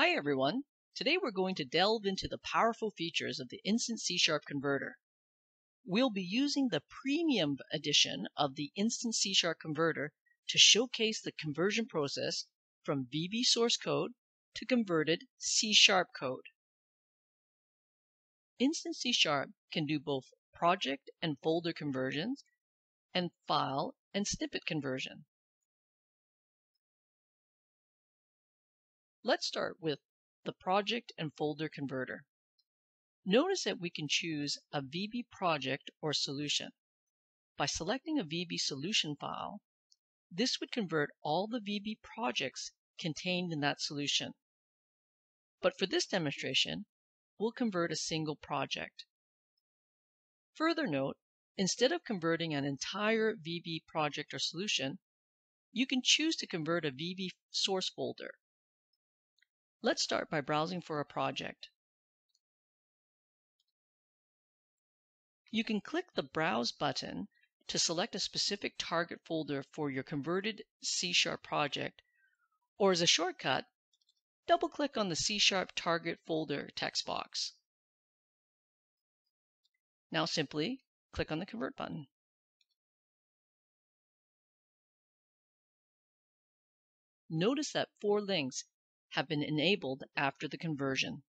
Hi everyone! Today we're going to delve into the powerful features of the Instant C-Sharp Converter. We'll be using the premium edition of the Instant C-Sharp Converter to showcase the conversion process from VB source code to converted C-Sharp code. Instant C-Sharp can do both project and folder conversions and file and snippet conversion. Let's start with the project and folder converter. Notice that we can choose a VB project or solution. By selecting a VB solution file, this would convert all the VB projects contained in that solution. But for this demonstration, we'll convert a single project. Further note, instead of converting an entire VB project or solution, you can choose to convert a VB source folder. Let's start by browsing for a project. You can click the Browse button to select a specific target folder for your converted C-sharp project, or as a shortcut, double-click on the C-sharp target folder text box. Now simply click on the Convert button. Notice that four links have been enabled after the conversion.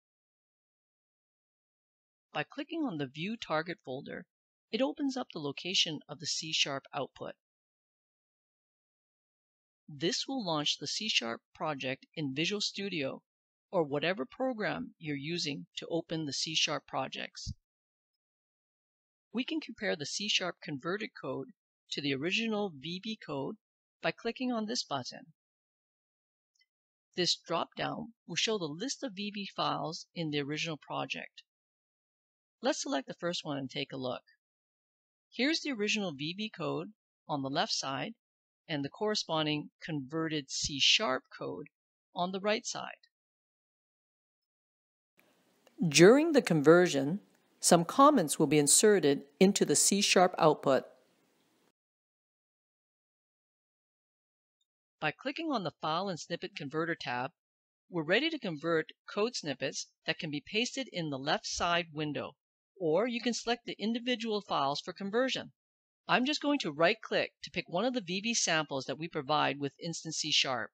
By clicking on the View Target folder, it opens up the location of the C-sharp output. This will launch the C-sharp project in Visual Studio or whatever program you're using to open the C-sharp projects. We can compare the C-sharp converted code to the original VB code by clicking on this button. This drop-down will show the list of VB files in the original project. Let's select the first one and take a look. Here's the original VB code on the left side and the corresponding converted C-sharp code on the right side. During the conversion, some comments will be inserted into the C-sharp output. By clicking on the File and Snippet Converter tab, we're ready to convert code snippets that can be pasted in the left side window, or you can select the individual files for conversion. I'm just going to right click to pick one of the VB samples that we provide with Instant C Sharp.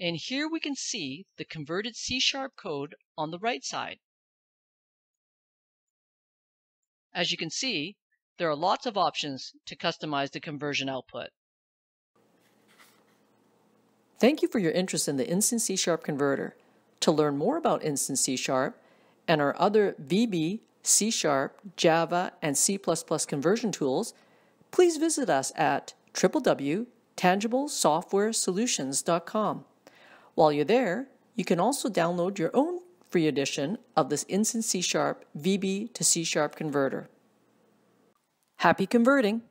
And here we can see the converted C Sharp code on the right side. As you can see, there are lots of options to customize the conversion output. Thank you for your interest in the Instant C Sharp converter. To learn more about Instant C Sharp and our other VB, C Sharp, Java, and C++ conversion tools, please visit us at www.tangiblesoftwaresolutions.com. While you're there, you can also download your own free edition of this Instant C Sharp VB to C Sharp converter. Happy converting!